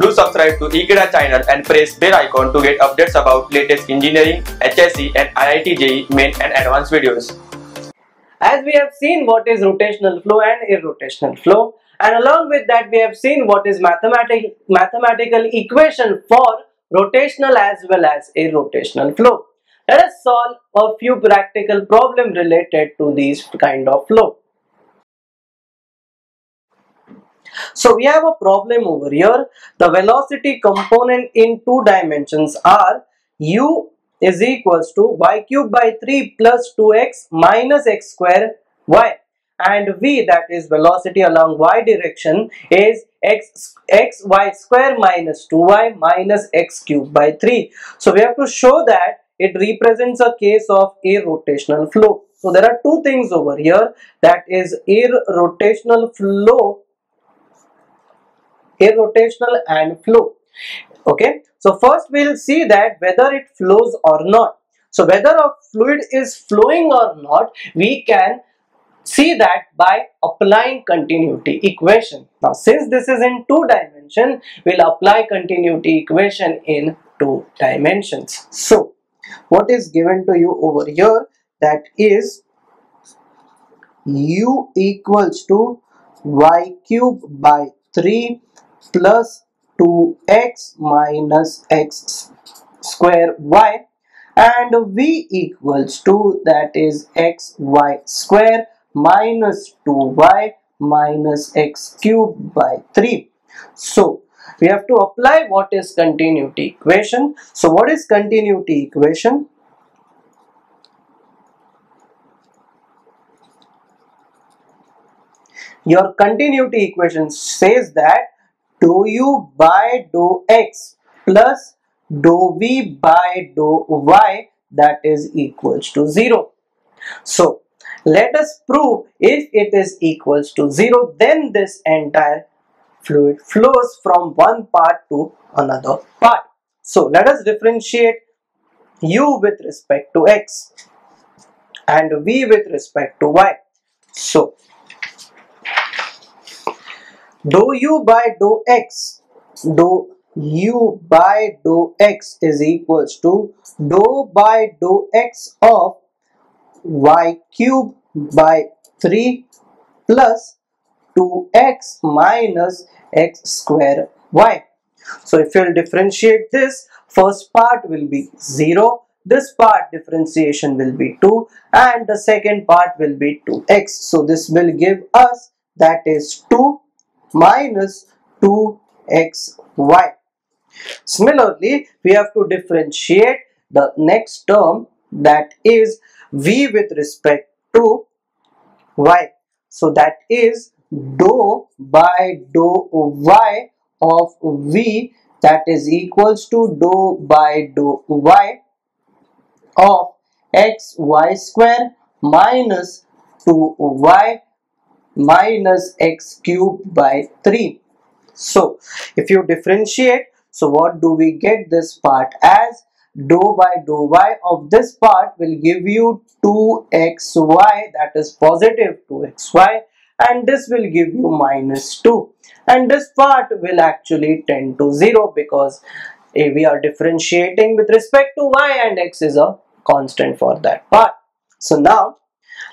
Do subscribe to Ekeeda channel and press bell icon to get updates about latest engineering, HSC and IIT JEE main and advanced videos. As we have seen what is rotational flow and irrotational flow and along with that we have seen what is mathematic, mathematical equation for rotational as well as irrotational flow. Let us solve a few practical problem related to these kind of flow. So we have a problem over here. The velocity component in two dimensions are u is equals to y cube by 3 plus 2x minus x square y and v that is velocity along y direction is x x y square minus 2y minus x cube by 3. So we have to show that it represents a case of irrotational flow. So there are two things over here that is irrotational flow irrotational and flow. Okay? So first we'll see that whether it flows or not. So whether a fluid is flowing or not we can see that by applying continuity equation. Now since this is in two dimension we'll apply continuity equation in two dimensions. So what is given to you over here that is u equals to y cube by 3 plus 2x minus x square y. And v equals to that is x y square minus 2y minus x cube by 3 so we have to apply what is continuity equation. So what is continuity equation? Your continuity equation says that dou u by dou x plus dou v by dou y that is equals to 0. So let us prove if it is equals to 0 then this entire fluid flows from one part to another part. So let us differentiate u with respect to x and v with respect to y. So dou u by dou x dou u by dou x is equals to dou by dou x of y cube by 3 plus 2x minus x square y. So if you'll differentiate this, first part will be 0, this part differentiation will be 2 and the second part will be 2x. So this will give us that is 2 minus 2xy. Similarly, we have to differentiate the next term that is v with respect to y. So that is dou by dou y of v that is equals to dou by dou y of x y square minus 2y minus x cube by 3. So if you differentiate, so what do we get this part as? Dou by dou y of this part will give you 2xy that is positive 2xy and this will give you minus 2 and this part will actually tend to 0 because we are differentiating with respect to y and x is a constant for that part. So now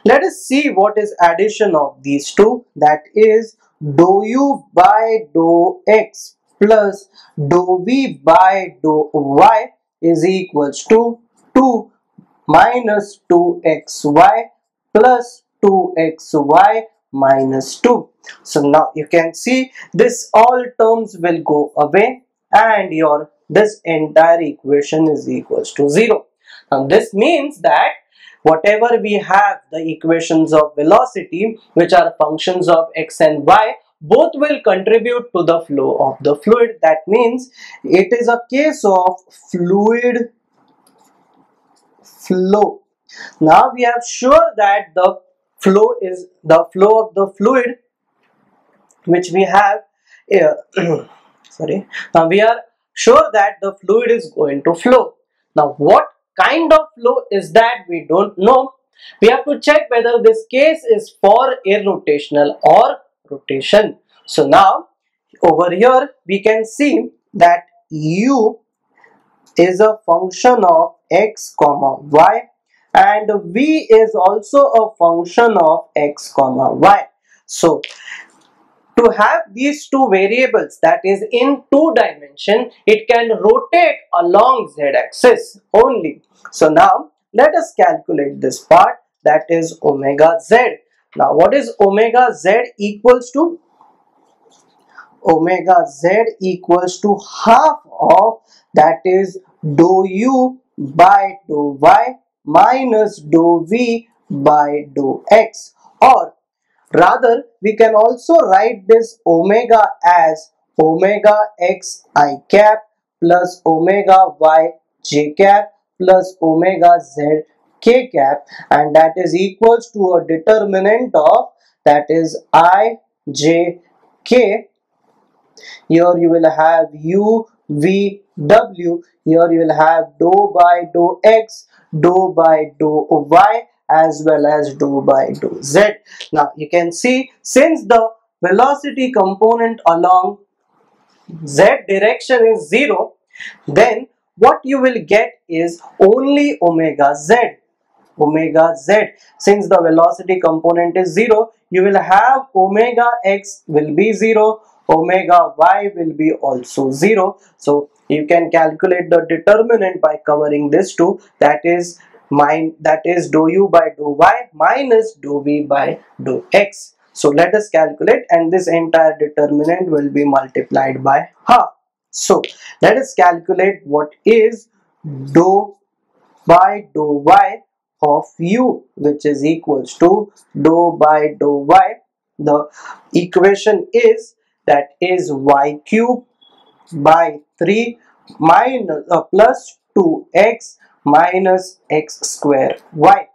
let us see what is addition of these two that is dou u by dou x plus dou v by dou y is equals to 2 minus 2xy plus 2xy minus 2. So now you can see this all terms will go away and your this entire equation is equals to 0. Now this means that whatever we have the equations of velocity which are functions of x and y both will contribute to the flow of the fluid. That means it is a case of fluid flow. Now we are sure that the flow is the flow of the fluid which we have here eh, sorry. Now we are sure that the fluid is going to flow. Now what kind of flow is that we don't know. We have to check whether this case is for irrotational or rotation. So now over here we can see that u is a function of x comma y and v is also a function of x comma y so to have these two variables that is in two dimension it can rotate along z axis only. So now let us calculate this part that is omega z. Now what is omega z equals to? Omega z equals to half of that is dou u by dou y minus dou v by dou x. Or rather we can also write this omega as omega x i cap plus omega y j cap plus omega z k cap. And that is equals to a determinant of that is i j k. Here you will have u v w. Here you will have dou by dou x dou by dou y as well as dou by dou z. Now you can see since the velocity component along z direction is zero then what you will get is only omega z. Omega z. Since the velocity component is 0 you will have omega x will be 0 omega y will be also 0 so you can calculate the determinant by covering this two. That is mine that is dou u by dou y minus dou v by dou x. So let us calculate and this entire determinant will be multiplied by half. So let us calculate what is dou by dou y of u which is equals to dou by dou y. The equation is that is y cube by 3 minus uh, plus 2x minus x square. Y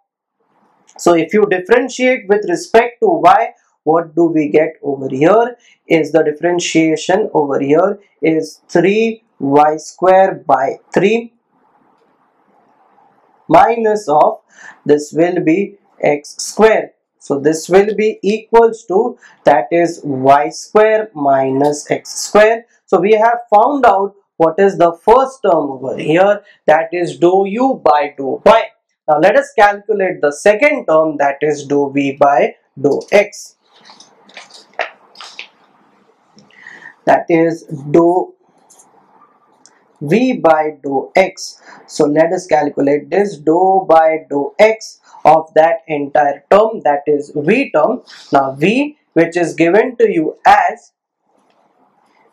so if you differentiate with respect to y what do we get over here? Is the differentiation over here is 3y square by 3 minus of this will be x square. So this will be equals to that is y square minus x square. So we have found out what is the first term over here that is dou u by dou y. Now let us calculate the second term that is dou v by dou x. That is dou v by dou x. So let us calculate this dou by dou x of that entire term that is v term. Now v which is given to you as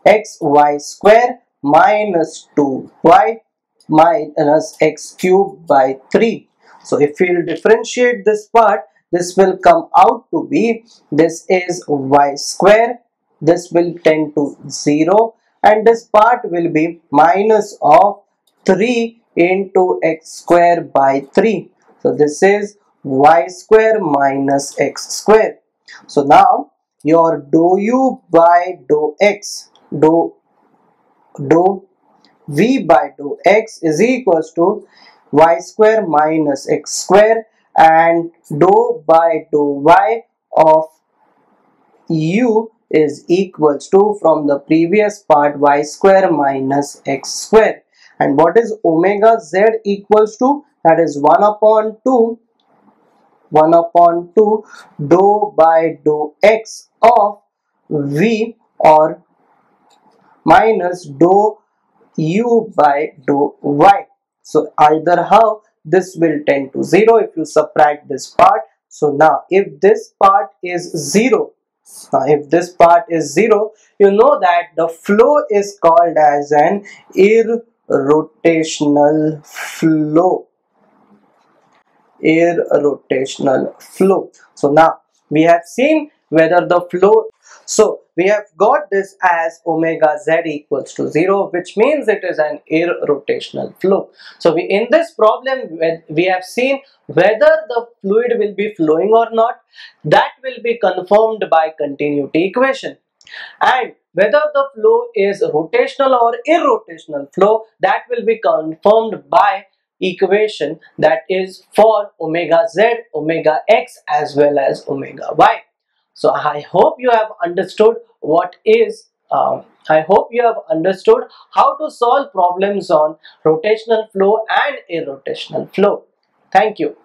xy square minus 2y minus x cube by 3. So if we will differentiate this part this will come out to be this is y square. This will tend to 0 and this part will be minus of 3 into x square by 3 so this is y square minus x square. So now your dou u by dou x dou dou v by dou x is equals to y square minus x square and dou by dou y of u is equals to from the previous part y square minus x square. And what is omega z equals to? That is 1 upon 2 1 upon 2 dou by dou x of v or minus dou u by dou y. So either how this will tend to 0 if you subtract this part. So now if this part is 0 uh, if this part is 0 you know that the flow is called as an irrotational flow. Irrotational flow. So now we have seen whether the flow so we have got this as omega z equals to 0 which means it is an irrotational flow. So we, in this problem we have seen whether the fluid will be flowing or not that will be confirmed by continuity equation and whether the flow is rotational or irrotational flow that will be confirmed by equation that is for omega z, omega x as well as omega y. So I hope you have understood what is um, I hope you have understood how to solve problems on rotational flow and irrotational flow. Thank you.